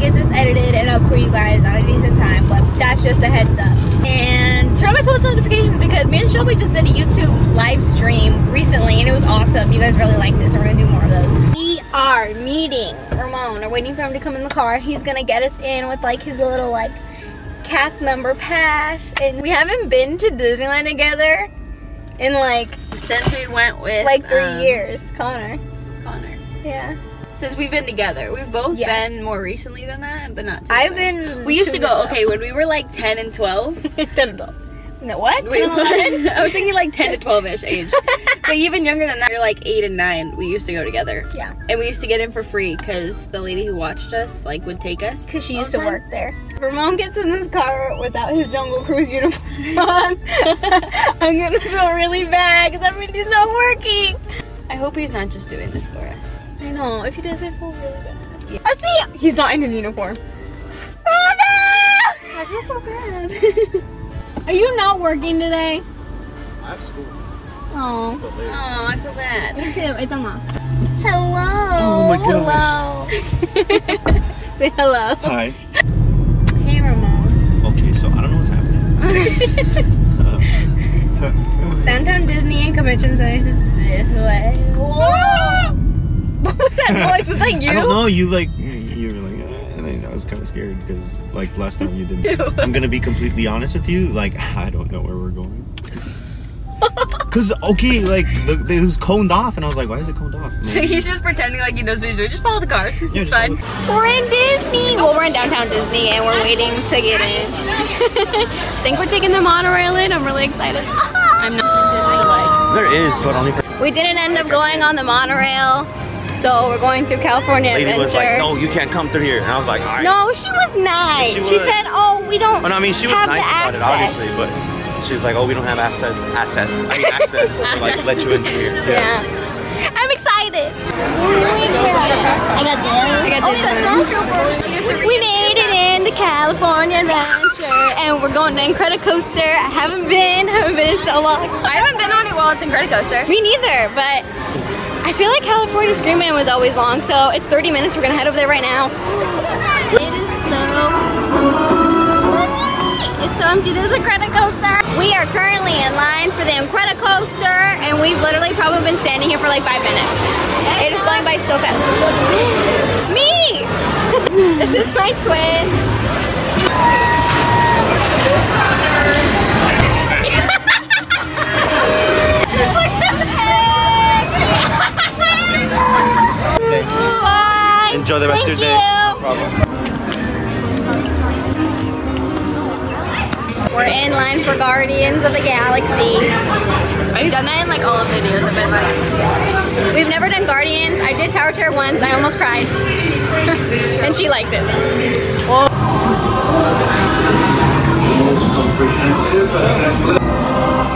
hopefully I can get this edited and up for you guys on a decent time. But that's just a heads up. And turn on my post notifications because me and Shelby just did a YouTube live stream recently and it was awesome. You guys really liked this. So we're gonna do more of those. We are meeting Ramon. We're waiting for him to come in the car. He's gonna get us in with like his little like cast member pass. And we haven't been to Disneyland together in like Since we went with like three um, years. Connor. Connor. Yeah. Since we've been together, we've both Yeah. been more recently than that, but not. Together. I've been. We used to go. Okay, when we were like ten and twelve. ago. no, what? We, 10, 11? I was thinking like ten to twelve ish age, but even younger than that. You're like eight and nine. We used to go together, yeah. and we used to get in for free because the lady who watched us like would take us. Because she used to time. work there. Ramon gets in this car without his Jungle Cruise uniform on. I'm gonna feel really bad because he's not working. I hope he's not just doing this for us. I know. If he does, I feel really bad. I see. He's not in his uniform. Oh no! I feel so bad. Are you not working today? I have school, Oh. but later. Oh, I feel bad. Me too. It's on Hello. Oh my goodness. Hello. Say hello. Hi. Hey, Ramon. Okay, so I don't know what's happening. Downtown Disney and Convention Center is just this way. Whoa! What was that voice? Was that you? I don't know. You like you were like, uh, and I was kind of scared because like last time you didn't. I'm gonna be completely honest with you. Like I don't know where we're going. Cause okay, like the, the, it was coned off, and I was like, why is it coned off? So he's just pretending like he knows what he's doing. Just follow the cars. Yeah, it's fine. follow We're in Disney. Well, we're in downtown Disney and we're waiting to get in. I think we're taking the monorail in. I'm really excited. I'm not just to like. There is, but only for We didn't end up going on the monorail, so we're going through California lady Adventure. was like, no, you can't come through here, and I was like, all right. No, she was nice. She she was. said, "Oh, we don't." Oh, no, I mean, she was have nice the about it, access. obviously, but she was like, "Oh, we don't have access, access. I mean, access, to, like let you in here." Yeah. I'm excited. I got this. I got this. We made it into California Adventure, and we're going to Incredicoaster. I haven't been, I haven't been in so long. I haven't been on it while it's Incredicoaster. Me neither, but I feel like California Screamin' was always long, so it's 30 minutes. We're gonna head over there right now. It is so. It's so empty. There's a Credicoaster. We are currently in line for the Incredicoaster, and we've literally probably been standing here for like five minutes. It is going by so fast. Me! this is my twin. Enjoy the rest Thank of your day. you. No problem. We're in line for Guardians of the Galaxy. I've done that in like all of the videos I've been like. We've never done Guardians. I did Tower Terror once. I almost cried. and she likes it.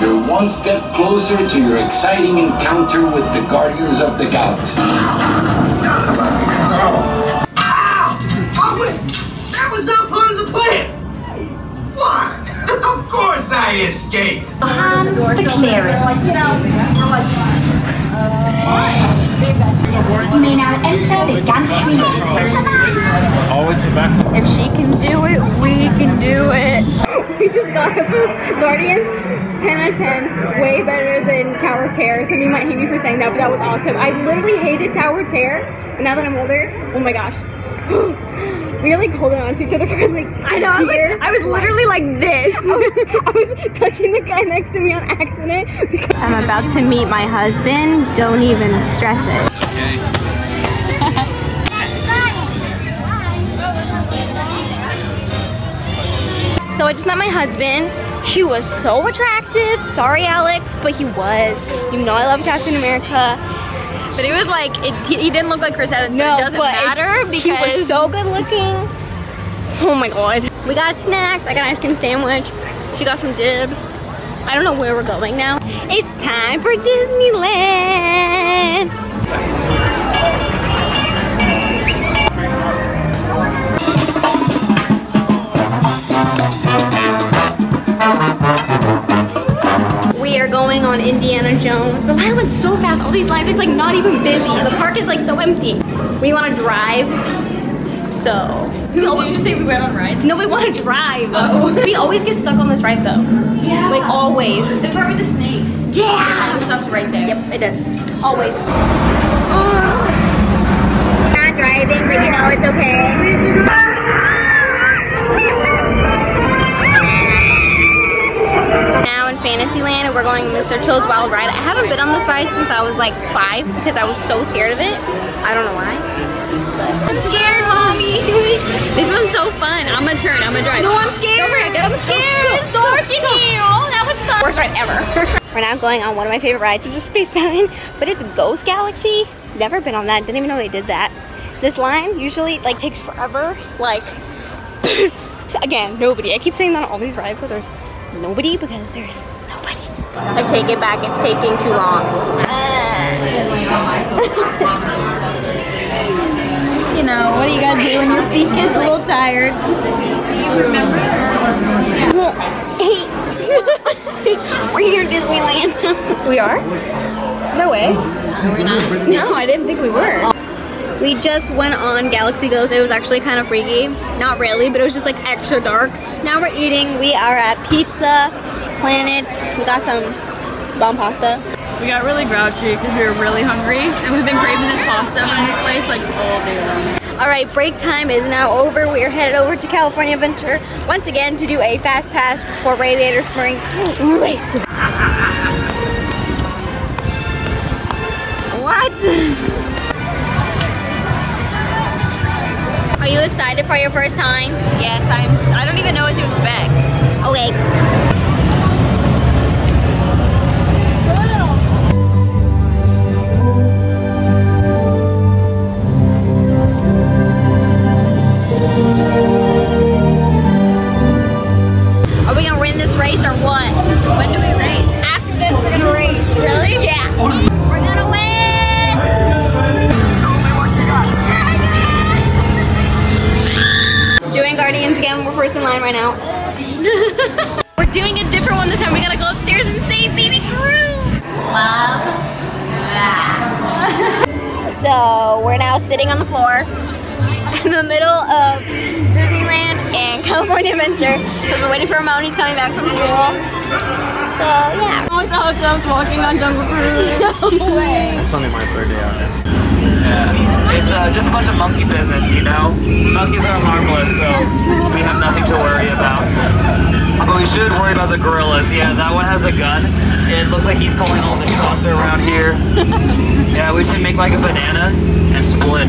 You're one step closer to your exciting encounter with the Guardians of the Galaxy. I escaped. Hans the clearance. You may now enter the gantry. If she can do it, we can do it. We just got a Guardians 10 out of 10. Way better than Tower Terror. Some of you might hate me for saying that, but that was awesome. I literally hated Tower Terror. And now that I'm older, oh my gosh. We were like holding on to each other for like I know. I was, like, I was literally like this. I was, I was touching the guy next to me on accident. I'm about to meet my husband. Don't even stress it. So I just met my husband. He was so attractive. Sorry, Alex, but he was. You know I love Captain America. But he was like, it, he, didn't look like Chris Evans. No, but it doesn't but it- matter he was so good looking. Oh my god. We got snacks. I got an ice cream sandwich. She got some dibs. I don't know where we're going now. It's time for Disneyland. All these lines. It's like not even busy. The park is like so empty. We want to drive. So. Did you just say we went on rides? No, we want to drive. Oh. We always get stuck on this ride though. Yeah. Like always. The part with the snakes. Yeah. It stops right there. Yep, it does. Always. Ah. Not driving, but you know it's okay. Fantasyland, and we're going Mr. Toad's Wild Ride. I haven't been on this ride since I was like five because I was so scared of it. I don't know why. I'm scared, mommy. This one's so fun. I'm gonna turn. I'm gonna drive. No, I'm scared. I'm scared. It's dark in here. Oh, that was fun. Worst ride ever. We're now going on one of my favorite rides, which is Space Mountain, but it's Ghost Galaxy. Never been on that. Didn't even know they did that. This line usually like takes forever. Like, again nobody. I keep saying that on all these rides that there's nobody because there's. I take it back. It's taking too long. You know, what do you guys do when your feet get a little tired? We're here at Disneyland. we are. No way. No, we're not. No, I didn't think we were. We just went on Galaxy Ghost. It was actually kind of freaky. Not really, but it was just like extra dark. Now we're eating. We are at Pizza Planet. We got some bomb pasta. We got really grouchy because we were really hungry, and we've been craving this pasta from this place like all day long. All right, break time is now over. We are headed over to California Adventure once again to do a fast pass for Radiator Springs race. What? Are you excited for your first time? Yes, I'm. I don't even know what to expect. Okay. So we're now sitting on the floor in the middle of Disneyland and California Adventure because we're waiting for Ramon. He's coming back from school. So yeah. Oh, the hookups walking on Jungle Cruise. No way. It's only my birthday out. Yeah. It's just a bunch of monkey business, you know? Monkeys are harmless, so we have nothing to worry about. But we should worry about the gorillas. Yeah, that one has a gun. It looks like he's pulling all the shots around here. Yeah, we should make like a banana and split.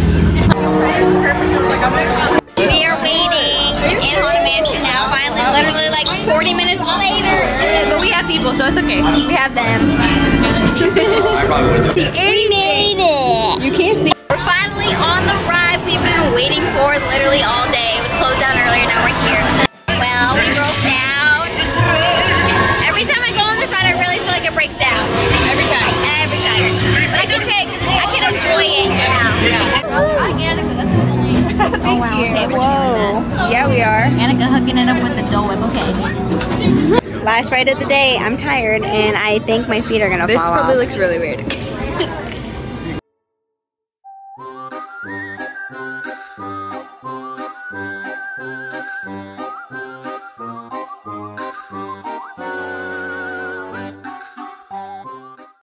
We are waiting in Haunted Mansion now. Finally, literally like 40 minutes later. but we have people, so it's okay. We have them. we made it. You can't see. Waiting for literally all day. It was closed down earlier, now we're here. Well, we broke down. Every time I go on this ride, I really feel like it breaks down. Every time. Every time. But it's okay, because I can enjoy it now. Oh, wow. Okay, Whoa. Yeah, we are. Annika hooking it up with the Dole Whip, okay. Last ride of the day, I'm tired, and I think my feet are gonna fall. off. This probably looks really weird.